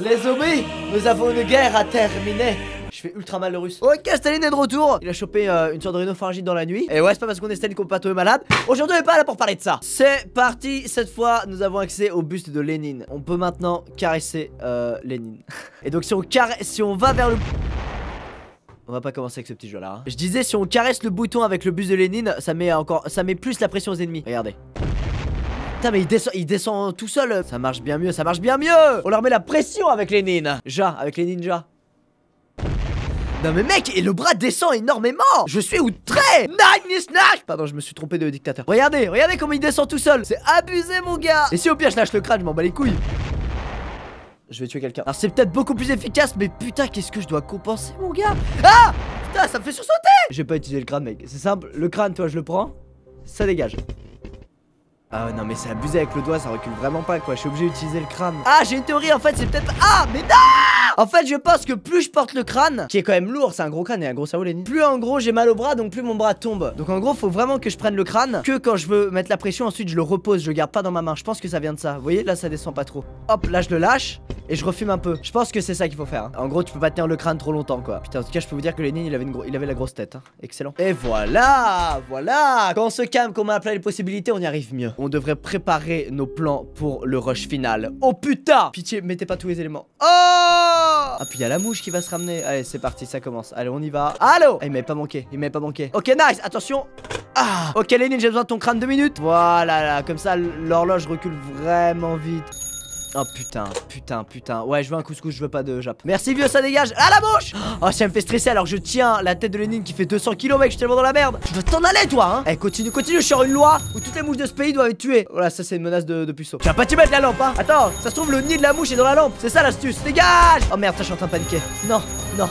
Les zombies, nous avons une guerre à terminer. Je fais ultra mal le russe. Ok, Staline est de retour. Il a chopé euh, une sorte de rhinopharyngite dans la nuit. Et ouais, c'est pas parce qu'on est Staline qu'on peut pas malade. Aujourd'hui, on est pas là pour parler de ça. C'est parti. Cette fois, nous avons accès au buste de Lénine. On peut maintenant caresser euh, Lénine. Et donc, si on, si on va vers le. On va pas commencer avec ce petit jeu là. hein. Je disais, si on caresse le bouton avec le buste de Lénine, ça met encore, ça met plus la pression aux ennemis. Regardez. Putain mais il descend, il descend tout seul. Ça marche bien mieux, ça marche bien mieux. On leur met la pression avec les ninjas Ja, avec les ninjas non mais mec, et le bras descend énormément. Je suis outré Nine snack Pardon, je me suis trompé de dictateur. Regardez, regardez comment il descend tout seul. C'est abusé mon gars. Et si au pire je lâche le crâne, je m'en bats les couilles. Je vais tuer quelqu'un. Alors c'est peut-être beaucoup plus efficace, mais putain, qu'est-ce que je dois compenser, mon gars? Ah! Putain, ça me fait sursauter! Je vais pas utiliser le crâne, mec. C'est simple, le crâne, toi, je le prends, ça dégage. Ah non mais c'est abusé avec le doigt, ça recule vraiment pas quoi, je suis obligé d'utiliser le crâne. Ah j'ai une théorie en fait, c'est peut-être... Ah mais non En fait je pense que plus je porte le crâne, qui est quand même lourd, c'est un gros crâne et un gros cerveau Lénine, plus en gros j'ai mal au bras donc plus mon bras tombe. Donc en gros faut vraiment que je prenne le crâne, que quand je veux mettre la pression ensuite je le repose, je le garde pas dans ma main, je pense que ça vient de ça. Vous voyez là ça descend pas trop. Hop là je le lâche et je refume un peu. Je pense que c'est ça qu'il faut faire. hein. En gros tu peux pas tenir le crâne trop longtemps quoi. Putain en tout cas je peux vous dire que Lénine il avait, une il avait la grosse tête. hein. Excellent. Et voilà, voilà Quand on se calme, qu'on a plein les possibilités, on y arrive mieux. On devrait préparer nos plans pour le rush final. Oh putain Pitié, mettez pas tous les éléments. Oh Ah puis il y a la mouche qui va se ramener. Allez, c'est parti, ça commence. Allez, on y va. Allô Ah, Il m'avait pas manqué, il m'avait pas manqué. Ok, nice, attention. Ah Ok, Lénine, j'ai besoin de ton crâne deux minutes. Voilà, là, comme ça, l'horloge recule vraiment vite. Oh putain, putain, putain. Ouais, je veux un couscous, je veux pas de jap. Merci vieux, ça dégage. Ah la bouche Oh, ça me fait stresser alors je tiens la tête de Lénine qui fait 200 kilos, mec. Je suis tellement dans la merde. Tu dois t'en aller, toi, hein. Eh, continue, continue. Je sors une loi où toutes les mouches de ce pays doivent être tuées. Voilà, ça c'est une menace de, puceau. Tu vas pas t'y mettre la lampe, hein. Attends, ça se trouve, le nid de la mouche est dans la lampe. C'est ça l'astuce. Dégage Oh merde, ça, je suis en train de paniquer. Non, non.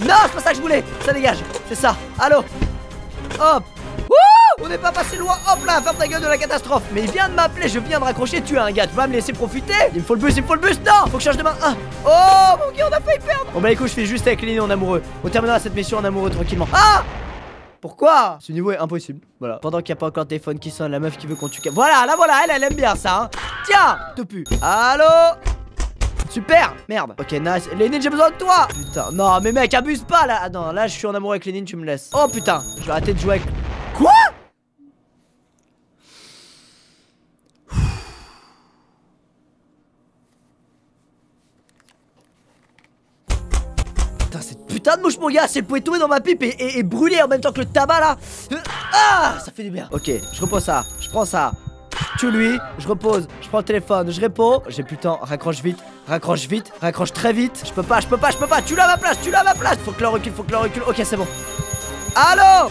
Non, c'est pas ça que je voulais. Ça dégage. C'est ça. Allô? Hop Wouh On n'est pas passé loin, hop là, ferme ta gueule de la catastrophe. Mais il vient de m'appeler, je viens de raccrocher, tu es un gars, tu vas me laisser profiter. Il me faut le bus, il me faut le bus, non Faut que je change de main, ah Oh mon gars, on a failli perdre. Bon bah écoute, je fais juste avec Lénine en amoureux. On terminera cette mission en amoureux tranquillement. Ah! Pourquoi? Ce niveau est impossible. Voilà. Pendant qu'il n'y a pas encore de téléphone qui sonne, la meuf qui veut qu'on tue. Voilà, là voilà, elle, elle aime bien ça. Hein. Tiens, te pue. Allô? Super Merde. Ok nice. Lénine j'ai besoin de toi. Putain. Non mais mec abuse pas là. Ah non là je suis en amour avec Lénine tu me laisses. Oh putain. Je vais arrêter de jouer avec Quoi? Putain cette putain de mouche mon gars Si elle pouvait tomber dans ma pipe et, brûler en même temps que le tabac là Euh, Ah Ça fait du bien Ok je repose ça Je prends ça tue lui, je repose, je prends le téléphone, je réponds, j'ai plus le temps, raccroche vite, raccroche vite, raccroche très vite, je peux pas, je peux pas, je peux pas, tu l'as à ma place, tu l'as à ma place, faut que l'on recule, faut que l'on recule, ok c'est bon. Allô?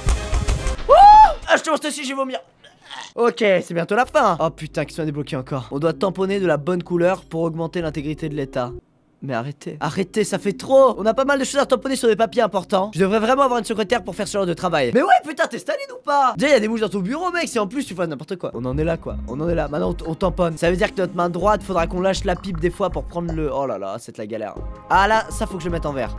Ah je te montre si je vais vomir. Ok, c'est bientôt la fin. Oh putain, qui sont débloqués encore. On doit tamponner de la bonne couleur pour augmenter l'intégrité de l'état. Mais arrêtez, arrêtez, ça fait trop. On a pas mal de choses à tamponner sur des papiers importants. Je devrais vraiment avoir une secrétaire pour faire ce genre de travail. Mais ouais putain t'es Staline ou pas? Déjà y a des mouches dans ton bureau mec. Si en plus tu fais n'importe quoi. On en est là quoi. On en est là. Maintenant on, on tamponne. Ça veut dire que notre main droite faudra qu'on lâche la pipe des fois pour prendre le Oh là là c'est la galère. Ah là ça faut que je le mette en vert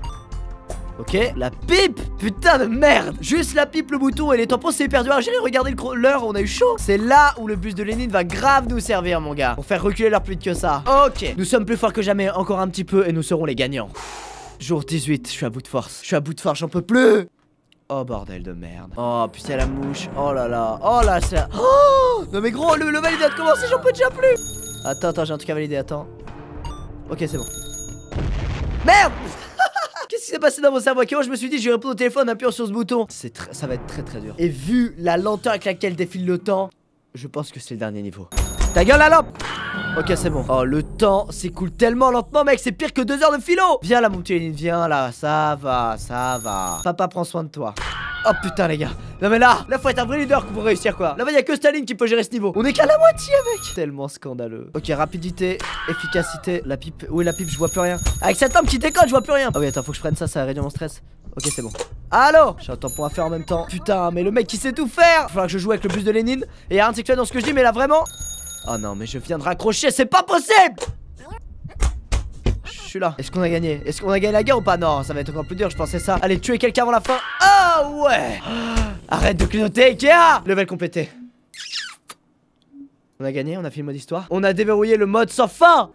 Ok, la pipe Putain de merde Juste la pipe, le bouton et les tampons c'est hyper dur. Regardez le chro- l'heure, on a eu chaud. C'est là où le bus de Lénine va grave nous servir mon gars. Pour faire reculer l'heure plus vite que ça Ok. Nous sommes plus forts que jamais, encore un petit peu et nous serons les gagnants. Jour 18, je suis à bout de force. Je suis à bout de force, j'en peux plus. Oh bordel de merde. Oh putain la mouche. Oh là là. Oh là la- Oh Non mais gros le level il vient de j'en peux déjà plus. Attends attends j'ai un truc à valider attends. Ok c'est bon. Merde Qu'est-ce qui s'est passé dans mon cerveau Ok, moi je me suis dit je vais répondre au téléphone en appuyant sur ce bouton. C'est ça va être très très dur. Et vu la lenteur avec laquelle défile le temps Je pense que c'est le dernier niveau. Ta gueule la lampe! Ok c'est bon. Oh le temps s'écoule tellement lentement mec C'est pire que deux heures de philo! Viens là mon petit Lénine viens là Ça va ça va. Papa prend soin de toi Oh putain les gars. Non mais là Là faut être un vrai leader pour réussir quoi. Là-bas y a que Staline qui peut gérer ce niveau. On est qu'à la moitié mec. Tellement scandaleux. Ok rapidité Efficacité. La pipe Où est la pipe? Je vois plus rien. Avec cette lampe qui déconne je vois plus rien. Ah oui attends faut que je prenne ça Ça va réduire mon stress. Ok c'est bon. Allô? J'ai un tampon à faire en même temps. Putain mais le mec il sait tout faire. Faudra que je joue avec le bus de Lénine. Et y a un sexuel dans ce que je dis mais là vraiment. Oh non mais je viens de raccrocher C'est pas possible je suis là. Est-ce qu'on a gagné? Est-ce qu'on a gagné la guerre ou pas? Non, ça va être encore plus dur, je pensais ça. Allez, tuer quelqu'un avant la fin. Ah ouais Arrête de clignoter, Ikea Level complété. On a gagné, on a fait le mode histoire. On a déverrouillé le mode sans fin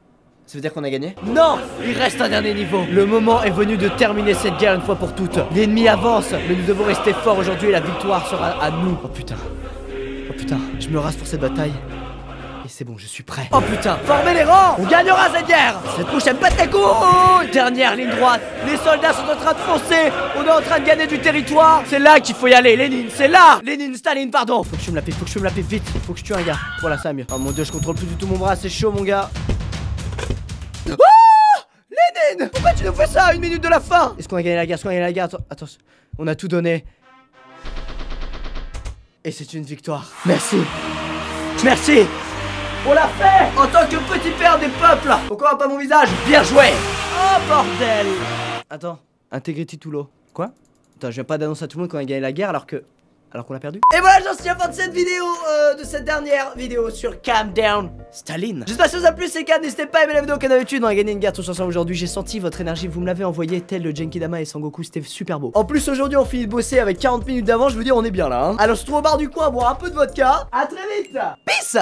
Ça veut dire qu'on a gagné? Non Il reste un dernier niveau Le moment est venu de terminer cette guerre une fois pour toutes. L'ennemi avance, mais nous devons rester forts aujourd'hui et la victoire sera à nous. Oh putain. Oh putain, je me rase pour cette bataille. C'est bon, je suis prêt. Oh putain, formez les rangs On gagnera cette guerre Cette bouche elle me pète les couilles Dernière ligne droite, les soldats sont en train de foncer On est en train de gagner du territoire C'est là qu'il faut y aller, Lénine, c'est là Lénine, Staline, pardon Faut que je me la faut que je me la vite Faut que je tue un gars. Voilà, ça va mieux. Oh mon dieu, je contrôle plus du tout mon bras, c'est chaud mon gars. Ah Lénine Pourquoi tu nous fais ça à une minute de la fin? Est-ce qu'on a gagné la guerre? Est-ce qu'on a gagné la guerre? Attends, attends, on a tout donné. Et c'est une victoire. Merci. Merci. On l'a fait En tant que petit père des peuples. Pourquoi pas mon visage Bien joué? Oh bordel. Attends, Integrity Toulo. Quoi? Attends, je viens pas d'annoncer à tout le monde qu'on a gagné la guerre alors que... Alors qu'on l'a perdu. Et voilà, j'en suis à la fin de cette vidéo, euh, de cette dernière vidéo sur Calm Down. Staline. J'espère que ça vous a plu, c'est cas, n'hésitez pas à aimer la vidéo comme d'habitude, on a gagné une guerre tous ensemble aujourd'hui, j'ai senti votre énergie, vous me l'avez envoyé tel le Genkidama et Sangoku, c'était super beau. En plus aujourd'hui on finit de bosser avec 40 minutes d'avance, je vous dis on est bien là hein. Alors je se trouve au bar du coin à boire un peu de vodka, à très vite. Peace